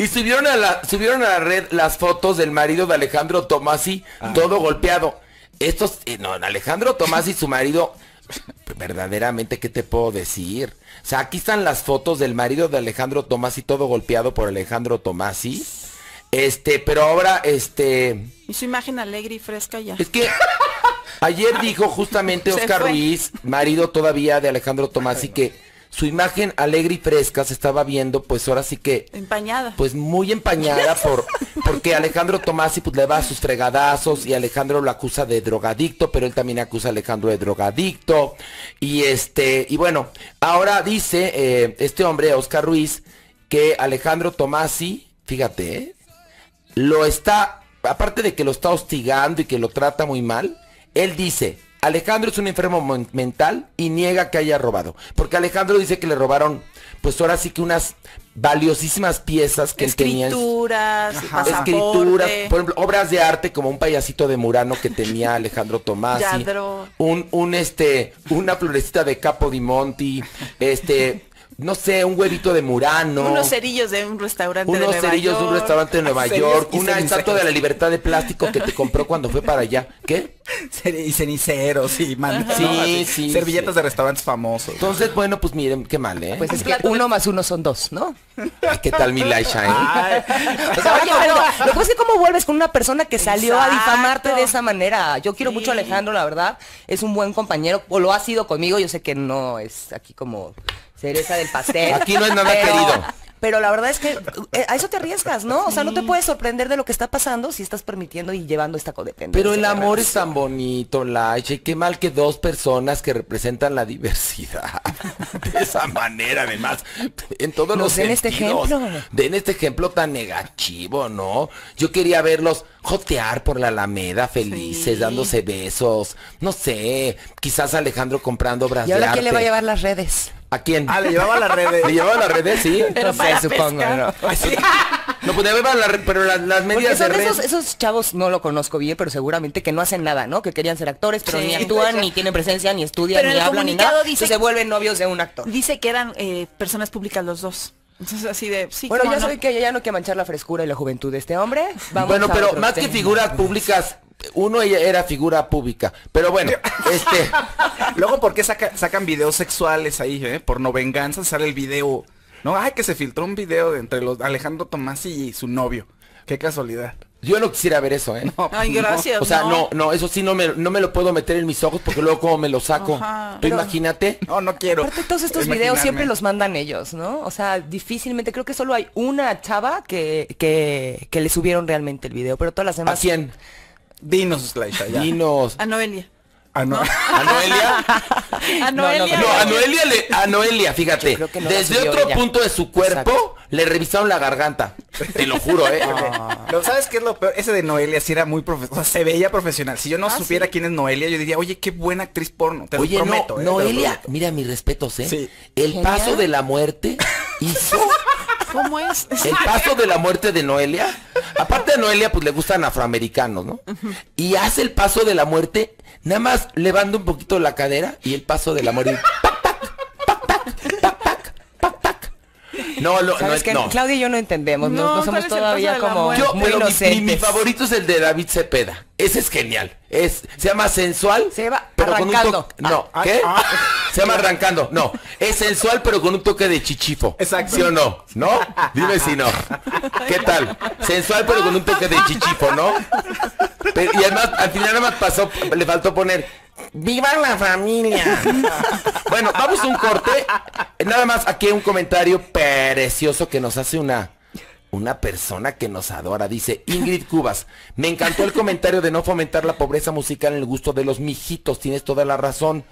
Y subieron a la, subieron a la red las fotos del marido de Alejandro Tomasi, todo golpeado. Estos, eh, no, Alejandro Tomasi, su marido, verdaderamente, ¿qué te puedo decir? O sea, aquí están las fotos del marido de Alejandro Tomasi, todo golpeado por Alejandro Tomasi. Este, pero ahora, este, Y su imagen alegre y fresca ya. es que ayer dijo justamente Oscar. Ruiz, marido todavía de Alejandro Tomasi, que su imagen alegre y fresca se estaba viendo, pues ahora sí que Empañada. pues muy empañada por porque Alejandro Tomasi pues le va a sus fregadazos y Alejandro lo acusa de drogadicto, pero él también acusa a Alejandro de drogadicto y este y bueno, ahora dice eh, este hombre Oscar Ruiz que Alejandro Tomasi, fíjate, ¿eh? lo está aparte de que lo está hostigando y que lo trata muy mal, él dice Alejandro es un enfermo mental y niega que haya robado. Porque Alejandro dice que le robaron, pues ahora sí que unas valiosísimas piezas que él tenía Escrituras, escrituras, por ejemplo, obras de arte como un payasito de Murano que tenía Alejandro Lladró. un, un este, una florecita de Capo di Monti, este, no sé, un huevito de Murano, unos cerillos de un restaurante de unos Nueva cerillos de un York. restaurante de Nueva Cerillos York, una estatua de la libertad de plástico que te compró cuando fue para allá. ¿Qué? Y ceniceros y man- Sí, ¿no? Así, sí, Servilletas sí. de restaurantes famosos. Entonces, bueno, pues miren, qué mal, ¿eh? Pues es que uno más uno son dos, ¿no? Ay, ¿Qué tal mi Laisha, eh? O sea, oye, pero lo que pasa es que cómo vuelves con una persona que salió a difamarte de esa manera. Yo quiero mucho a. Alejandro, la verdad. Es un buen compañero, o lo ha sido conmigo. Yo sé que no es aquí como cereza del pastel. Aquí no es nada pero- querido. Pero la verdad es que eh, a eso te arriesgas, ¿no? O sea, no te puedes sorprender de lo que está pasando si estás permitiendo y llevando esta codependencia. Pero el amor es tan bonito, Laisha, y qué mal que dos personas que representan la diversidad. De esa manera, además, en todos Nos los den este sentidos. ejemplo. Den este ejemplo tan negativo, ¿no? Yo quería verlos jotear por la Alameda felices, Sí. dándose besos. No sé, quizás Alejandro comprando obras ¿Y ahora quién le va a llevar las redes? ¿A quién? ah, le llevaba a las redes. ¿Le llevaba a las redes? Sí. Pero no sé, para supongo. ¿no? Ay, sí. No, pues llevaba la red, pero las, las medidas de red. esos, esos chavos, no lo conozco bien, pero seguramente que no hacen nada, ¿no? Que querían ser actores, pero Sí. ni actúan, ni tienen presencia, ni estudian, Pero ni el hablan, ni comunicado nada. dice se vuelven novios de un actor. Dice que eran eh, personas públicas los dos. Entonces así de, sí, Bueno, ya no. que ya no hay que manchar la frescura y la juventud de este hombre. Vamos bueno, a pero más que figuras públicas, uno ella era figura pública. Pero bueno, este, Luego, ¿por qué saca- sacan videos sexuales ahí, eh? Por no venganza sale el video. No, ay, que se filtró un video de entre los Alejandro Tomás y su novio. Qué casualidad. yo no quisiera ver eso, ¿eh? No, Ay, no. gracias. O sea, no, no, eso sí no me, no me lo puedo meter en mis ojos porque luego como me lo saco. Ajá. Tú Pero- imagínate. No, no quiero. Aparte todos estos imaginarme. videos siempre los mandan ellos, ¿no? O sea, difícilmente, creo que solo hay una chava que, que, que le subieron realmente el video, pero todas las ¿A demás... quién? Dinos, Laisha, ya. Dinos. A Noelia. Ah, no. ¿A Noelia? A no, Noelia. No, a Noelia, le, a Noelia, fíjate. No desde otro ella. punto de su cuerpo Exacto. le revisaron la garganta. Te lo juro, ¿eh? Pero ¿sabes qué es lo peor? Ese de Noelia sí era muy profesional. O sea, se veía profesional. Si yo no Ah, supiera sí. quién es Noelia, yo diría, oye, qué buena actriz porno. Te Oye, lo prometo. no, eh, lo Noelia, prometo. mira mis respetos, ¿eh? Sí. El paso de la muerte hizo ¿Cómo es? El paso de la muerte de Noelia. Aparte de Noelia, pues le gustan afroamericanos, ¿no? Y hace el paso de la muerte, nada más levanta un poquito la cadera y el paso de la muerte. pac, pac, pac. No, lo- no, ¿Sabes es- qué? no. Claudia y yo no entendemos, no, No, no somos ¿cuál es el todavía como? Yo, muy pero mi- mi, inocentes. mi favorito es el de David Cepeda. Ese es genial. Es, se llama sensual. Se llama pero con un Arrancando. toque- No, Ah, ¿qué? ah. Se llama arrancando. No, es sensual pero con un toque de chichifo. Exacto. ¿Sí o no? ¿No? Dime si no. ¿Qué tal? Sensual pero con un toque de chichifo, ¿no? Pero- y además al final nada más pasó, le faltó poner ¡Viva la familia! bueno, vamos a un corte. Nada más aquí un comentario precioso que nos hace una una persona que nos adora, dice Ingrid Cubas. Me encantó el comentario de no fomentar la pobreza musical en el gusto de los mijitos. Tienes toda la razón.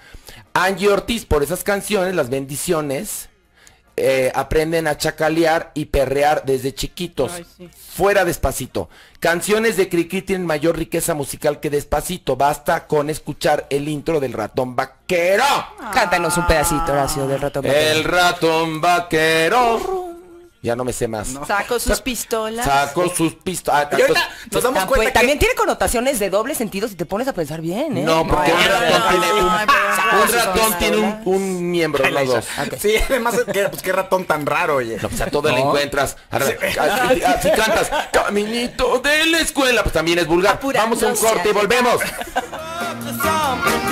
Angie Ortiz, por esas canciones, las bendiciones, eh, aprenden a chacalear y perrear desde chiquitos. Ay, sí. Fuera despacito. Canciones de Cricri tienen mayor riqueza musical que despacito. Basta con escuchar el intro del ratón vaquero. Cántanos un pedacito, Horacio, del rato. El ratón vaquero. Ya no me sé más. Sacó sus pistolas. Sacó sus pistolas. Ahorita nos damos Ah, cuenta pues, que... También tiene connotaciones de doble sentido si te pones a pensar bien, ¿eh? No, porque un no, ratón no, tiene un, no, un ratón tiene un, un miembro, no dos. Sí, además, ¿qué, pues qué ratón tan raro, oye. No, pues a todo le No. encuentras. Así cantas, caminito de la escuela, pues también es vulgar. Vamos a un corte y volvemos.